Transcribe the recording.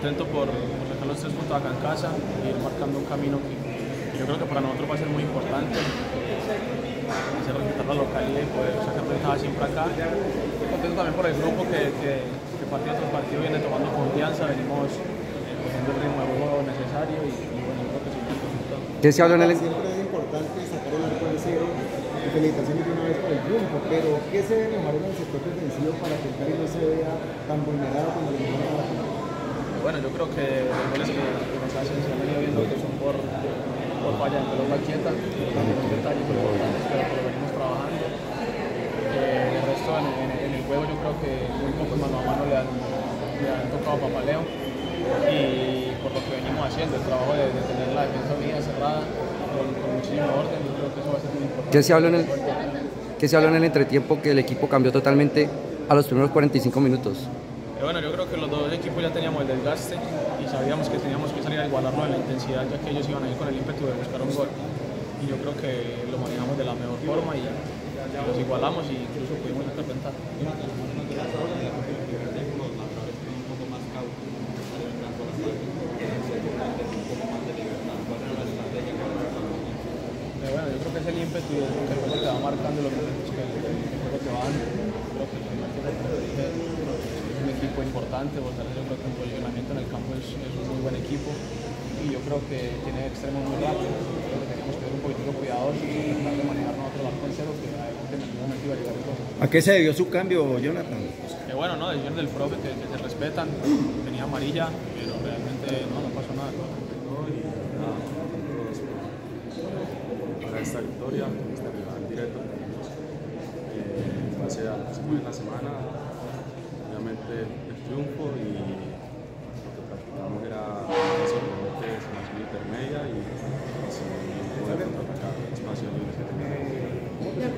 contento por, por, sacar los tres puntos acá en casa y ir marcando un camino que yo creo que para nosotros va a ser muy importante. Hacer respetar la localidad y poder sacar ventaja siempre acá. Y contento también por el grupo que, que, que partido tras partido viene tomando confianza, venimos eh, cogiendo el ritmo de juego necesario y, y bueno, creo que sí, ¿Qué se habla en el... Siempre es importante sacar el arco de cero. Y felicitaciones de una vez por el triunfo, pero ¿qué se debe mejorar en el sector defensivo para que el Cali no se vea tan vulnerado como lo mejoran la Bueno, yo creo que los goles que, nos se han venido viendo que son por, por falla en pelota quieta, también son detalles importantes, pero que lo venimos trabajando. Eh, el resto en, el juego yo creo que muy pocos mano a mano le han, le han tocado Papaleo y por lo que venimos haciendo, el trabajo de, de tener la defensa unida cerrada con, con, muchísimo orden, yo creo que eso va a ser muy importante. ¿Qué se habló en el, qué se habló en el entretiempo que el equipo cambió totalmente a los primeros 45 minutos? Eh, bueno, yo creo que los dos equipos ya teníamos el desgaste y sabíamos que teníamos que salir a igualarlo en la intensidad, ya que ellos iban a ir con el ímpetu de buscar un gol. Y yo creo que lo manejamos de la mejor forma y los igualamos y incluso pudimos sacar ventaja. bueno, yo creo que es el ímpetu que va marcando lo que, que, el juego te va dando. Creo que el primer tiempo, como dije, es un equipo importante, Fortaleza yo creo que el posicionamiento en el campo es, es, un muy buen equipo y yo creo que tiene extremos muy rápidos. Creo que tenemos que ser un poquito cuidadosos y tratar de manejar nosotros la en cero, que adelante en algún momento iba a llegar el gol. ¿A qué se debió su cambio, Jonathan? Que bueno, ¿no? Decisiones del profe que, que se respetan, tenía amarilla, pero realmente no, no pasó nada. para esta victoria, esta rival directa tenemos el triunfo y lo que practicamos era básicamente formación intermedia y, y poder contraatacar espacios libres que teníamos.